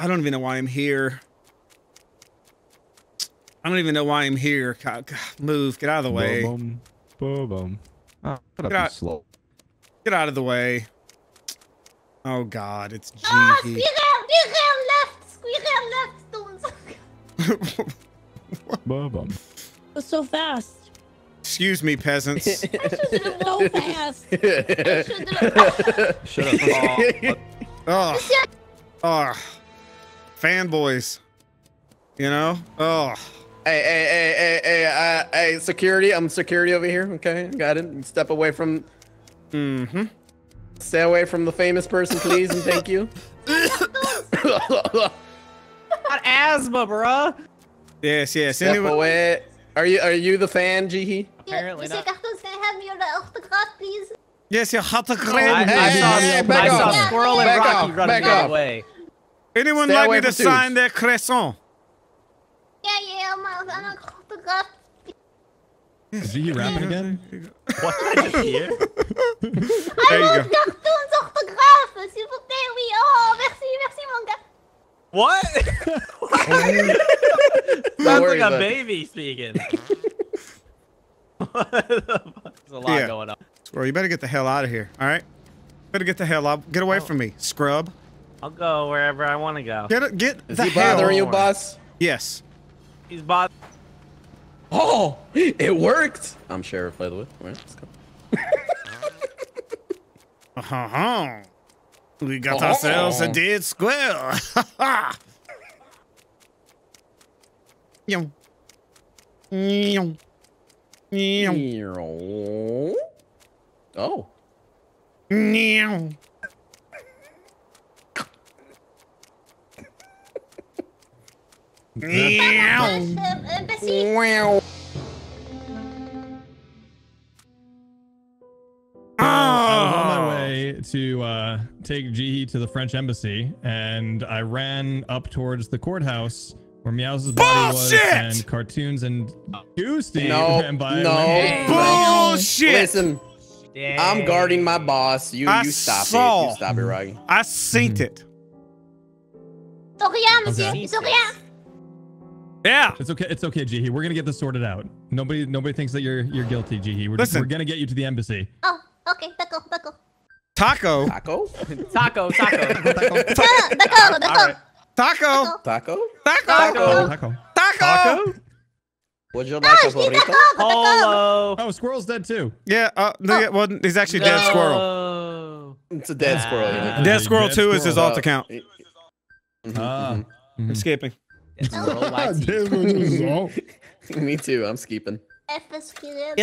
I don't even know why I'm here. I don't even know why I'm here. God, God, move. Get out of the way. Boom, boom, boom. Oh, up, Get out. slow. Get out of the way. Oh God, it's Ah, G. squirrel, squirrel left, squirrel left. Boom, boom. was so fast. Excuse me, peasants. So fast. Shut up. Oh, oh, oh, fanboys. You know? Oh, Hey, hey, hey, hey, hey, uh, hey, security. I'm security over here. Okay, got it. Step away from, mm-hmm. stay away from the famous person, please, and thank you. Got asthma, bruh. Yes, yes. Step Anyway, away. Are you are you the fan, Jihi? Apparently Monsieur not. Cartoons, can I have your autograph, please? yes, you have to I, grab. Hey, I hey, saw, hey, back I saw off. Squirrel and Back Rocky off, running back the other way. Anyone Stay like me to from sign their croissant? Yeah, yeah, I'm an autograph. Is he rapping again? What did I just hear? There you I want cartoons autographe, s'il vous plaît, oui. Oh, merci, merci, mon gars. What? Don't Sounds worry like a about it. baby speaking. What the fuck? There's a lot Yeah. going on. Squirrel, you better get the hell out of here. All right? Better get the hell out. Get away Oh. from me, scrub. I'll go wherever I want to go. Get it. Get Is the he hell. bothering you, boss? Yes. He's bought. Oh, it worked. I'm Sheriff, by the way. All right, let's go. Uh-huh. We got Oh. ourselves a dead squirrel. Yum. Yum. Yum. Oh. Yum. Yum. Wow. I was on my Oh. way to uh, take Jihi to the French embassy, and I ran up towards the courthouse where Meows's body was, and cartoons and you, Steve. No, ran by no. and- Bullshit. Listen, I'm guarding my boss. You, I you stop saw. it. You stop it, Rocky. I seen it. de rien, monsieur, Okay. De rien. Yeah. It's okay. It's okay, Jihi. We're gonna get this sorted out. Nobody, nobody thinks that you're you're guilty, Jihi. We're, Listen. we're gonna get you to the embassy. Oh, ok, d'accord, d'accord. Taco. Taco? Taco, taco. Ah, d'accord, d'accord. Taco. Taco? Taco. Taco. Taco. Would you like a burrito? Polo. Oh, squirrel's dead too. Yeah. Uh, no, yeah, well, he's actually dead squirrel. No. It's a dead squirrel. You know? Ah. Dead squirrel Dead two is his squirrel. alt account. Mhm, Ah. mhm. I'm skipping. It's Squirrel YT. Me too. I'm skipping. F squirrel.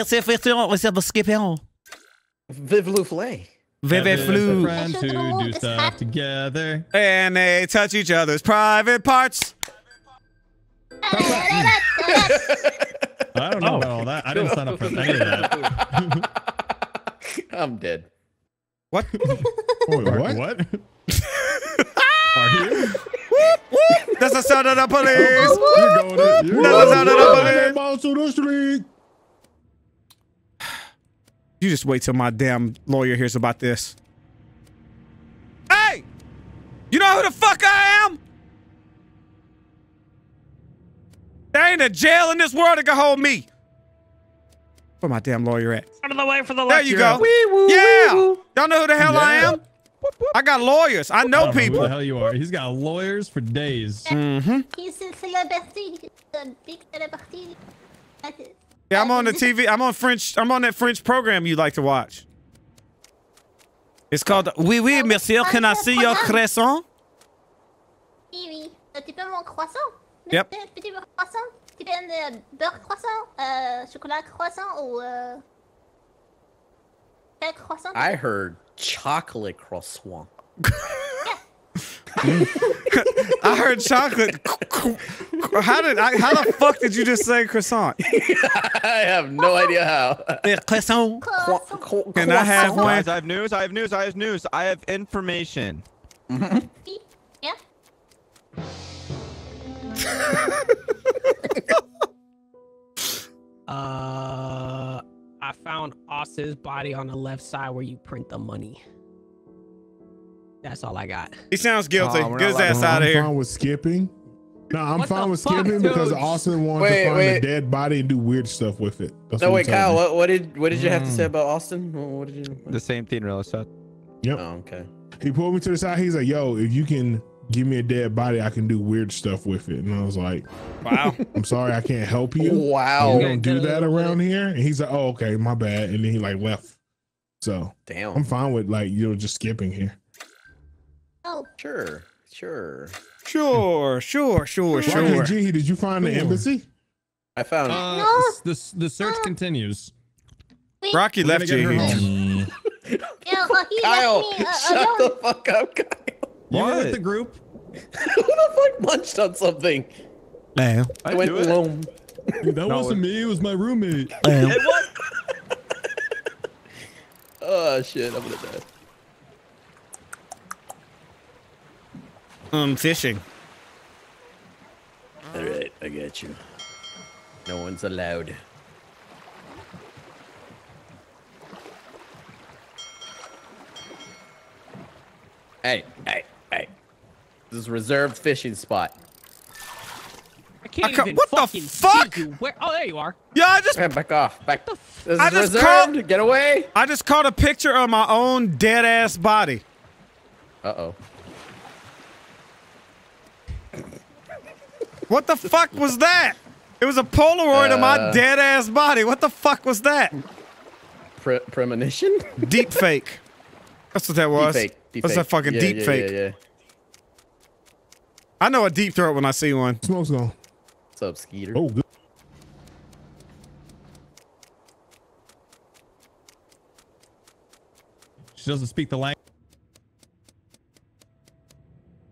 Vive le filet. Vive Evan is a flu. friends who do stuff together. And they touch each other's private parts. I don't know Oh. about all that. I didn't sign up for any of that. I'm dead. What? what? What? Are you? That's the sound of the police. You're going to, you're That's the sound of the going police. to the street. You just wait till my damn lawyer hears about this. Hey! You know who the fuck I am? There ain't a jail in this world that can hold me. Where my damn lawyer at? Out of the way for the lawyer. There you go. Yeah. Y'all know who the hell I am? I got lawyers. I I know don't Who the hell you are? He's got lawyers for days. Mm-hmm. He's a celebrity, a big celebrity. Yeah, I'm on the TV. I'm on French. I'm on that French program you like to watch. It's called Oui, oui, monsieur. Can I see your croissant? Oui, oui. Tu peux mon croissant Yep. Tu croissant Tu peux un euh, beurre croissant euh, Chocolat croissant ou... Euh... Croissant I heard chocolate croissant. I heard chocolate. How did I? How the fuck did you just say croissant? I have no idea how. Croissant. Croissant. Can I have one? Guys, I have news. I have news. I have news. I have information. Oui. Yeah. Uh, I found Austin's body on the left side where you print the money. That's all I got. He sounds guilty. Oh, we're Get his ass out of I'm here. fine with skipping. No, I'm What fine the with fuck, skipping because? Austin wanted Wait, to find wait. a dead body and do weird stuff with it. That's No, what wait, Kyle. What, what did what did you have to say Mm. about Austin? What what did you? The same thing Rilla said. Yep. Oh, okay. He pulled me to the side. He's like, "Yo, if you can give me a dead body, I can do weird stuff with it." And I was like, Wow. "I'm sorry, I can't help you. Wow. We don't do that around here." And he's like, "Oh, okay, my bad." And then he like left. So damn. I'm fine with like you know just skipping here. Oh, Sure. Sure. Sure, sure, sure, Rocky sure. G, did you find the embassy? I found. Uh, No. the, the, the search continues. wait. Rocky We're left gonna you get her here. Yeah, well, he Kyle, left me uh, shut alone. the fuck up, Kyle. You were with the group. Who the fuck munched on something? Damn. I, I went do it. alone. Dude, that No, wasn't me. It was my roommate. Damn. It was. Oh shit, I'm gonna die. Um, fishing. All right, I got you. No one's allowed. Hey, hey, hey. This is reserved fishing spot. I can't I ca- even what the fucking fuck? see you. Where? Oh, there you are. Yeah, I just Hey, back off. Back. the This I is just reserved. called- Get away. I just caught a picture of my own dead ass body. Uh oh. What the fuck was that? It was a Polaroid of my Uh. dead ass body. What the fuck was that? Pre- premonition? Deep fake. That's what that was. Deep fake. That's a fucking yeah, deep yeah, fake. Yeah, yeah. I know a deep throat when I see one. Smoke's gone. What's up, Skeeter? Oh, good. She doesn't speak the language.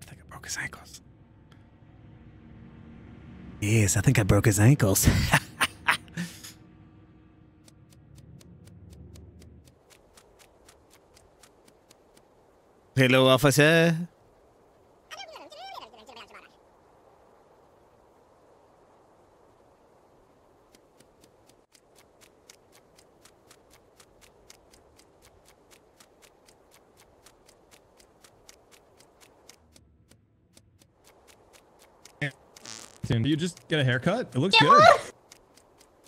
I think I broke his ankles. Yes, I think I broke his ankles. Hello, officer. Tim, you just get a haircut? It looks Yeah, good.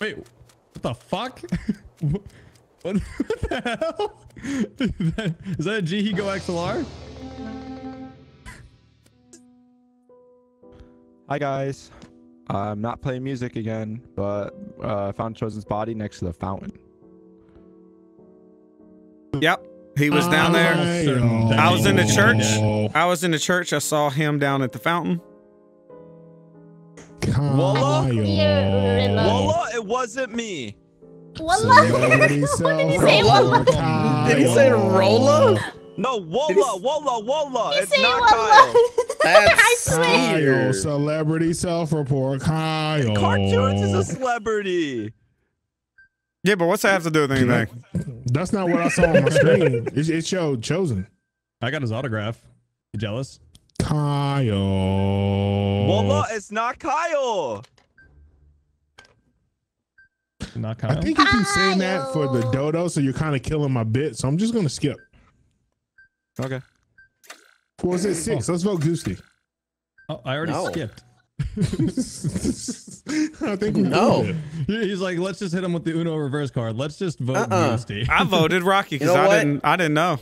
Wait, what the fuck? what, what the hell? Is that, is that a Jihi XLR? Hi guys. I'm not playing music again, but uh, I found Chosen's body next to the fountain. Yep, he was down there. almost certain that I was in the church. I was in the church. I saw him down at the fountain. Wallah? Yeah, Wallah, it wasn't me. Wallah. Celebrity say self- Did he say Rolla? No, Did he Walla, s- Walla, Walla. You It's say not Wallah. Kyle. That's I swear. Kyle, Skeeter. celebrity self-report. Kyle. Cartoons is a celebrity. Yeah, but what's that have to do with anything? That's not what I saw on my screen. It, it showed chosen. I got his autograph. You jealous? Kyle. Walla, it's not Kyle. Not Kyle. I Kyle. think you keep saying that for the dodo, so you're kind of killing my bit. So I'm just gonna skip. Okay. What was it six? Oh. Let's vote Goosey. Oh, I already No. skipped. I think we No. He's like, let's just hit him with the Uno reverse card. Let's just vote Uh-uh. Goosty. I voted Rocky because You know I what? didn't. I didn't know.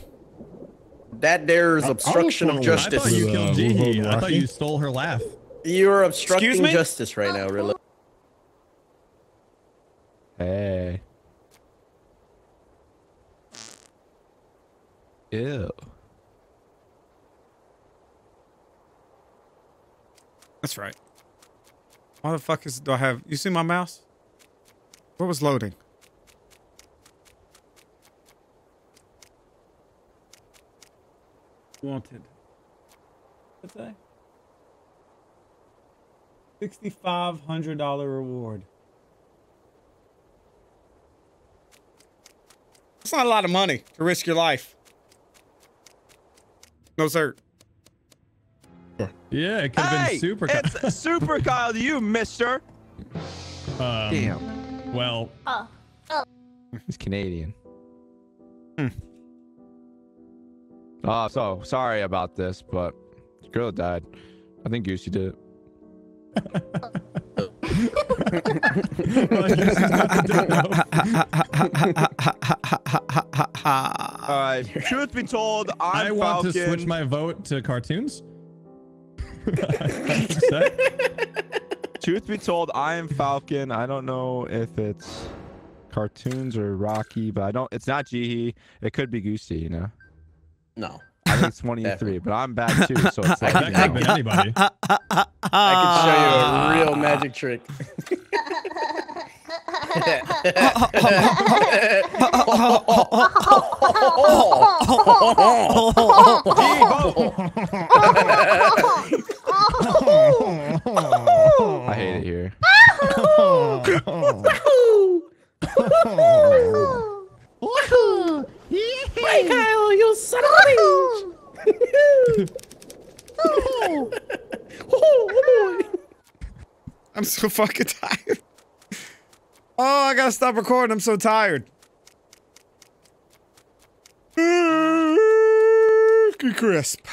That there is I- I obstruction of wrong. I thought justice. you Uh, killed we'll. I thought you stole her laugh. You're obstructing justice right now, really. Hey. Ew. That's right. Why the fuck is do I have? You see my mouse? What was loading? Wanted. What's that? Sixty-five hundred dollar reward. That's not a lot of money to risk your life. No, sir. Yeah, it could have Hey, been super. it's Super Kyle to you, mister. um, Damn. Well, Oh. He's Canadian. Uh, so sorry about this, but girl died. I think Goosey did it. Well, I guess he's not the dino. All right. Truth be told, I'm Falcon. I want to switch my vote to cartoons. Truth be told, I am Falcon. I don't know if it's cartoons or Rocky, but I don't. It's not Jihi. It could be Goosey. You know. No. I think it's 23, but I'm back too. So it's like that you could have know. been anybody. I can show you a real magic trick. I hate it here. Kyle, you son of a bitch! I'm so fucking tired. Oh, I gotta stop recording. I'm so tired. Crisp.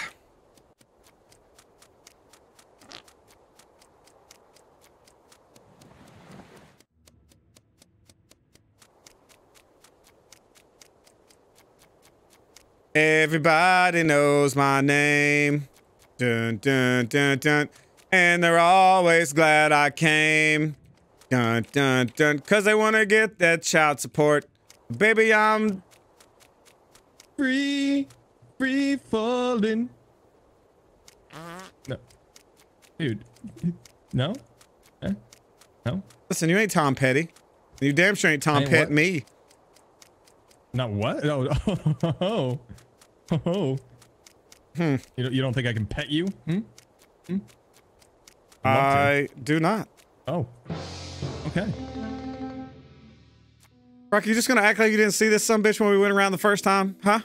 Everybody knows my name. Dun dun dun dun. And they're always glad I came. Dun dun dun. Cause they wanna get that child support. Baby, I'm Free, free falling. No, dude. No, eh? no, listen, you ain't Tom Petty. You damn sure ain't Tom Ain't Pet what? me. not what? Oh, oh, oh, oh. Hmm. You don't, you don't think I can pet you? Hmm? Hmm? I'd to. Do not. Oh, okay. Rock, you just gonna act like you didn't see this some bitch when we went around the first time, huh?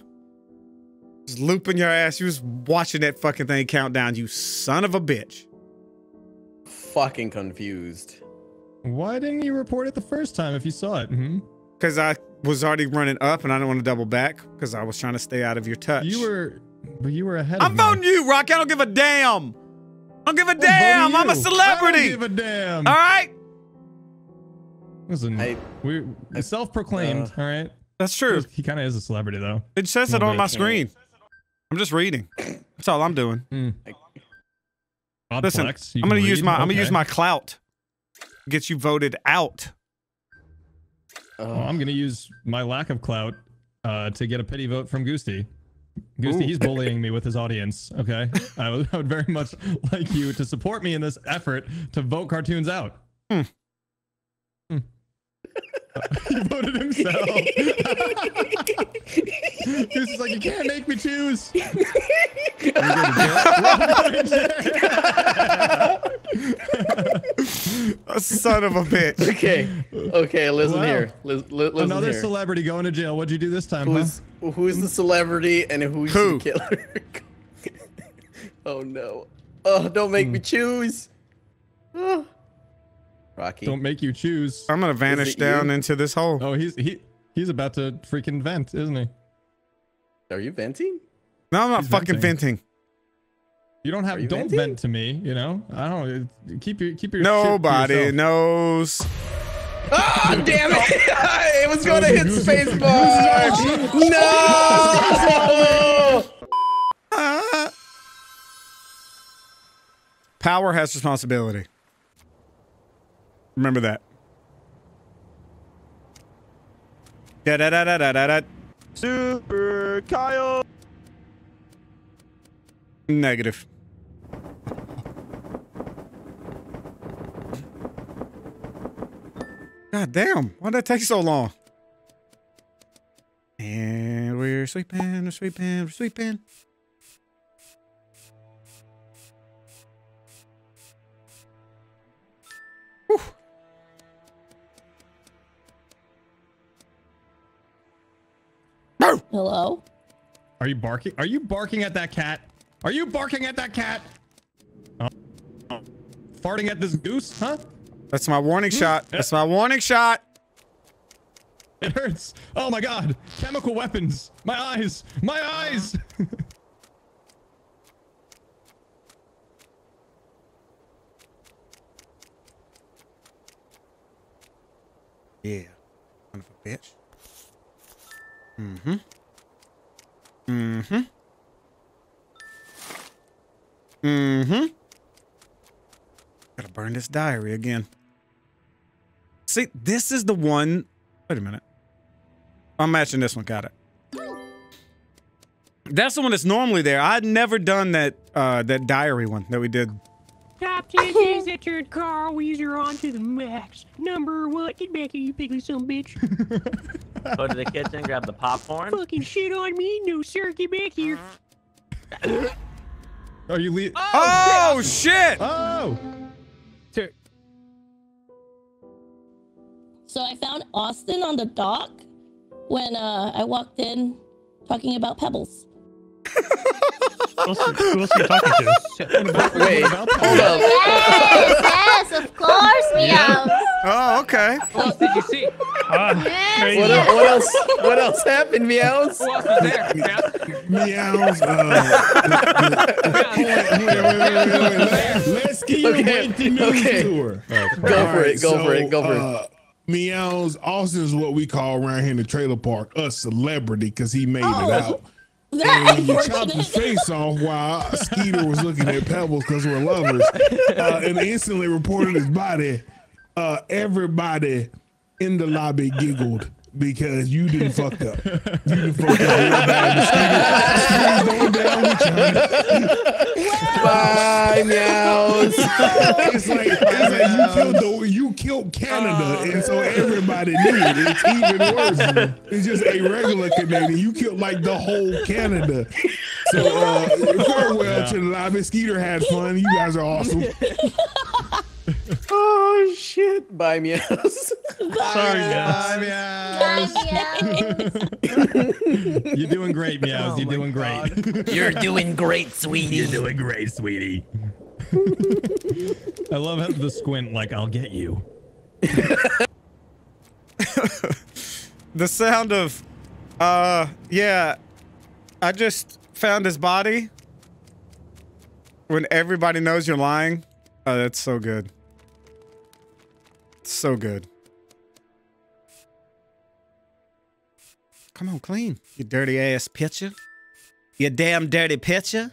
Just looping your ass. You was watching that fucking thing count down, you son of a bitch. Fucking confused. Why didn't you report it the first time if you saw it? Hmm? Cause I was already running up and I didn't want to double back because I was trying to stay out of your touch. You were, but you were ahead. I'm of me. voting you, Rock. I don't give a damn. I don't give a I'm voting damn. I'm a you. I celebrity. don't give a damn. All right. Listen, I- we I- self-proclaimed. uh, all right. That's true. He kind of is a celebrity though. It says it on my screen. I'm just reading. That's all I'm doing. Mm. Odd Listen, I'm gonna can use read? my I'm gonna use my clout. Get you voted out. Well, I'm gonna use my lack of clout uh, to get a pity vote from Goosty. Goosty, Ooh. he's bullying me with his audience. Okay, I would, I would very much like you to support me in this effort to vote cartoons out. Hmm. Hmm. He voted himself. Goosty's like, you can't make me choose. We're going to jail. We're going to jail. A son of a bitch. Okay. Okay, listen Wow. here. Lis- li- listen Another here. celebrity going to jail. What'd you do this time? huh? Who's who's the celebrity and who's Who? the killer? oh no. Oh, don't make Hmm. me choose. Ah. Rocky. Don't make you choose. I'm gonna vanish down you? into this hole. Oh, he's he he's about to freaking vent, isn't he? Are you venting? No, I'm not He's fucking venting. venting. You don't have Are you don't venting? vent to me, you know? I don't. Keep your keep your shit to Nobody knows. Ah, damn it! it was gonna hit Goosey. space bar. no. Ah. Power has responsibility. Remember that. Da da da da da da da. Super Kyle. Negative. God damn, why'd that take so long? And we're sweeping, we're sweeping, we're sweeping. Hello? Are you barking? Are you barking at that cat? Are you barking at that cat? Oh. Oh. Farting at this goose, huh? That's my warning hmm? shot. That's my warning shot. It hurts. Oh my god. Chemical weapons. My eyes. My eyes. yeah. Son a bitch. Mm-hmm. Mm-hmm. Gotta burn this diary again. See, this is the one. Wait a minute. I'm matching this one. Got it. That's the one that's normally there. I'd never done that uh that diary one that we did. Top 10 things that turn Carl Wheezer on to the max. Number one, get back here, you piggly son bitch. Go to the kitchen, grab the popcorn. Fucking shit on me, no sir, get back here. Are you leaving? Oh, shit! Oh! Sir, So I found Austin on the dock when uh, I walked in talking about pebbles. Who else, who else are you talking to? Wait, hold up. Yes, yes, of course, meows. Oh, okay. What else did you see? Ah, crazy. What, el- what else? What else happened, meows? Who was there? Meows. Uh. Let's get you Okay, break the news okay. to her. Go for it. Go for it. Go for it. uh, Meows. Austin's what we call around here in the trailer park a celebrity because he made Oh. it out. And you chopped his face off while Skeeter was looking at Pebbles because we're lovers, uh, and instantly reported his body, uh, everybody in the lobby giggled because you didn't fuck up. You didn't fuck up real bad. Skeeter, Skeeter's going down with you, honey. Bye, meows. It's like, it's like you killed the, you killed Canada, and so everybody knew it. It's even worse. It's just a regular Canadian. You killed like the whole Canada. So uh, farewell to the lobby. Skeeter had fun. You guys are awesome. Oh shit. Bye, meows. Sorry, guys. Bye, meows. Bye, meows. You're doing great, meows. Oh You're my doing great. You're doing great, sweetie. You're doing great, sweetie. I love how the squint, like, I'll get you. The sound of, uh, yeah. I just found his body. When everybody knows you're lying. Oh, that's so good. So good. Come on, clean. You dirty ass pitcher. You damn dirty pitcher.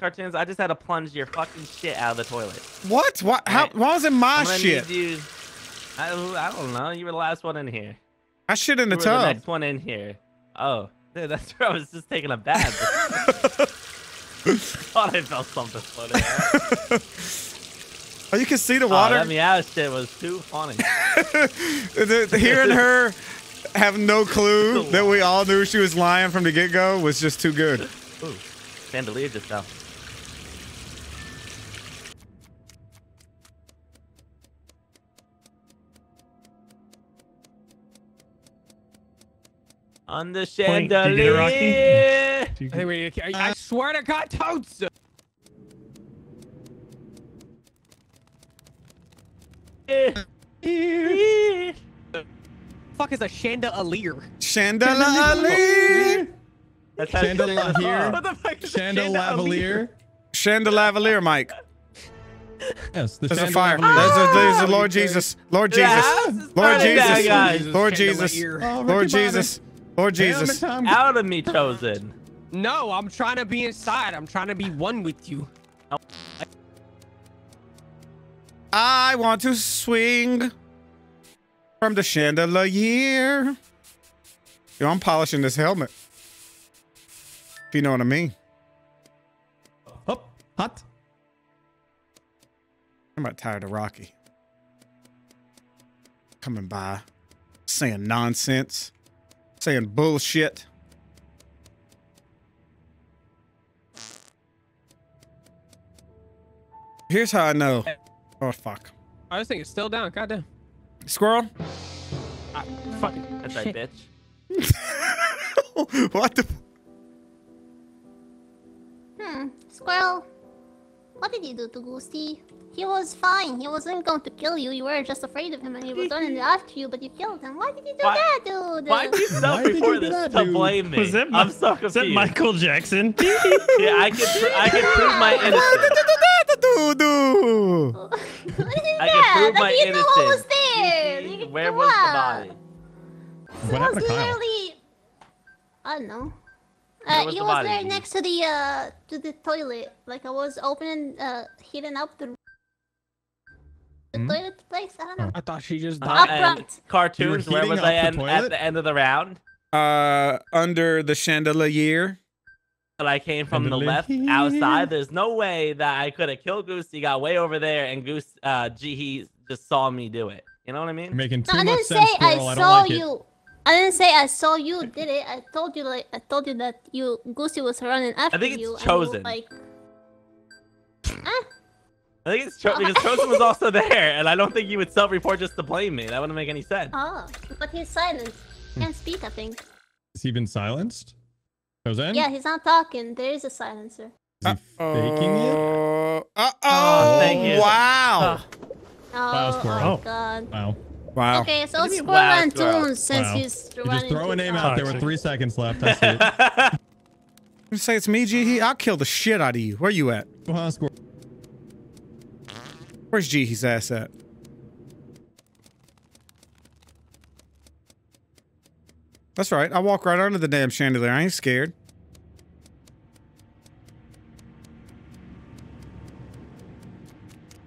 Cartoons, I just had to plunge your fucking shit out of the toilet. What? What? How? Right. Why was it my shit? you. I, I don't know. You were the last one in here. I shit in the You were the tub. next one in here. Oh, dude, that's where I was just taking a bath. Thought I felt something floating out. Oh, you can see the Oh, water. that meow shit was too funny. Hearing her have no clue that we all knew she was lying from the get go was just too good. Ooh, chandelier just fell. On the Point, did you get it, Rocky? chandelier. Hey, wait, I, I uh, swear to God, totes. Fuck is a chandelier? Chandelier. That's how it's Chandelier. What the fuck is a Chandelier, Mike. Yes, the There's a fire. There's chandelier. a, there's a ah! Lord Jesus. Lord Jesus. how's this Lord burning down, Jesus. Lord Jesus. Oh, Lord Bobby. Jesus. Lord Damn Jesus. it, Out of me chosen. No, I'm trying to be inside. I'm trying to be one with you. I want to swing from the chandelier. Yo, I'm polishing this helmet. If you know what I mean. Up, hot. I'm about tired of Rocky. Coming by, saying nonsense, saying bullshit. Here's how I know. Oh fuck. I this thing it's still down. Goddamn. Squirrel? I, fucking That's right, shit. bitch. what the Hmm. Squirrel. What did you do to Goosey? He was fine. He wasn't going to kill you. You were just afraid of him and he was running after you, but you killed him. Why did you do Why- that, dude? Why do you self-report this to blame me? Was that, I'm Mi- so was confused. that Michael Jackson? Yeah, I can, pr- I can prove my innocence. Doo-doo. What is I that? can prove Like, my you know what was innocence. there. Where was the body? It What was happened to Kyle? I don't know. Where Uh, was he the was body, there next to the uh to the toilet. Like I was opening, uh, heating up the, the Hmm? toilet place. I don't know. I thought she just Uh, died. Up and cartoons. Where was I the at the end of the round? Uh, under the chandelier. And I came from the left outside. There's no way that I could have killed Goose. He got way over there, and Goose, uh, G, he just saw me do it. You know what I You're mean? making No, too I didn't say Squirrel. I I, saw don't like it. You. I didn't say I saw you did it. I told you like I told you that you Goosey was running after you. I think it's you. and you, chosen. like, I think it's Cho- because Chosen was also there, and I don't think you would self-report just to blame me. That wouldn't make any sense. oh, but he's silent. Can't speak. I think. Has he been silenced? Chosen? Yeah, he's not talking. There is a silencer. Is he faking it? Uh Oh, oh. thank you. Wow. Oh, Wow, oh my Oh. god. Wow. Wow. Okay, so What do you wow, and Squirrel? Toons since Wow. he's You just throw a name fast. out there with three seconds left. I see it. You say it's me, G? I'll kill the shit out of you. Where are you at? Come on, Where's G? His ass at? That's right. I walk right under the damn chandelier. I ain't scared.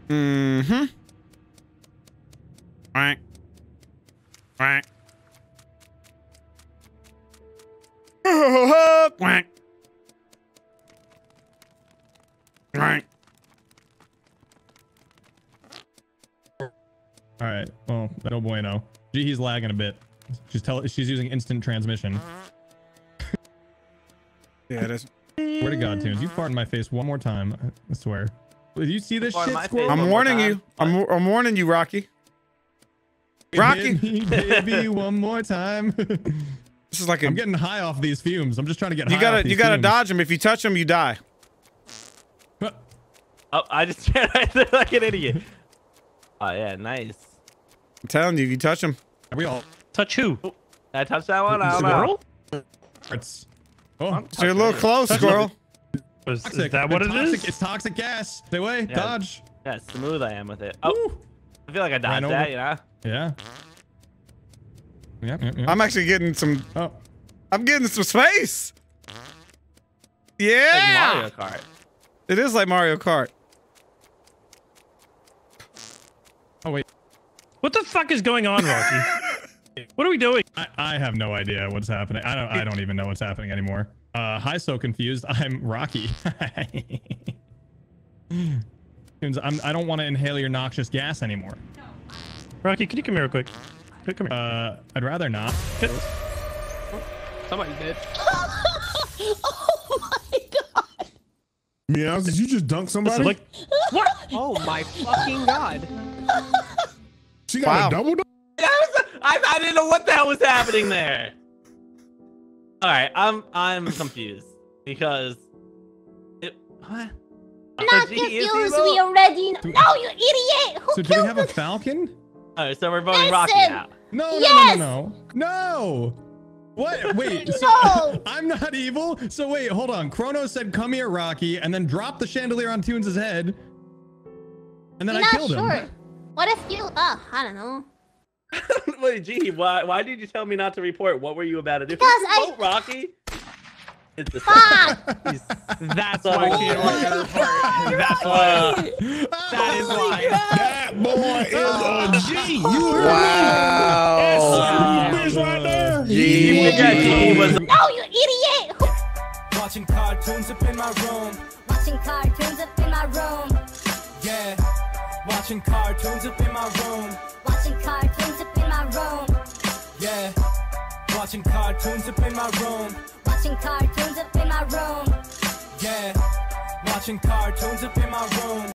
Mm-hmm. Right. Right. Quack. Right. All right. Well, no bueno. Gee, he's lagging a bit. She's tell she's using instant transmission. Yeah, it is. Swear to God, Tunes, you fart in my face one more time. I swear. Did you see this shit, my face Squirrel? one I'm warning you. I'm, I'm warning you, Rocky. Rocky. Me, baby, one more time. This is like a. I'm getting high off these fumes. I'm just trying to get you high gotta off these you gotta fumes. dodge him. If you touch him, you die. Oh, I just ran right there like an idiot. Oh yeah, nice. I'm telling you, if you touch him. Are we all Touch who? Oh. Did I touch that one? I don't. Squirrel? farts? Oh, So you're a little close, squirrel. Was, is toxic. that what it's it toxic. is? It's toxic gas. Stay away. Yeah. Dodge. Yeah, smooth I am with it. Oh, Woo. I feel like I Ran dodged that, you know? Yeah. Yeah, yeah, yeah. I'm actually getting some. oh, I'm getting some space. Like Yeah. Mario Kart. It is like Mario Kart. oh wait. What the fuck is going on, Rocky? what are we doing? I, I have no idea what's happening. I don't. I don't even know what's happening anymore. Uh, hi, so confused. I'm Rocky. I'm, I don't want to inhale your noxious gas anymore. Rocky, can you come here real quick? Come here. Uh, I'd rather not. Somebody did. oh my god. Meows, did you just dunk somebody? is like Oh my fucking god. she got Wow. a double dunk? I, was, I, I didn't know what the hell was happening there. All right, I'm I'm confused because it what? Not So G is confused. We already know. Do- No, you idiot. Who So do we killed have a the falcon? All right, so we're voting Rocky Listen. out. No, no, Yes! no, no, no. No. What? Wait. So No. I'm not evil. So wait, hold on. Chrono said, "Come here, Rocky," and then dropped the chandelier on Tunes' head. And then You're I not killed sure. him. What if you? Uh, I don't know. Wait, gee, why why did you tell me not to report? What were you about to do? Because I- Rocky. It's the Fuck. That's So- why she didn't want you to report. That's why. Uh, That is why. That boy is a G. You heard Wow. me? That's right there. G, yeah, G was No, you idiot. Watching cartoons up in my room. Watching cartoons up in my room. Yeah. Watching cartoons up in my room. Watching cartoons up in my room. Yeah. Watching cartoons up in my room. Watching cartoons up in my room. Yeah. Watching cartoons up in my room.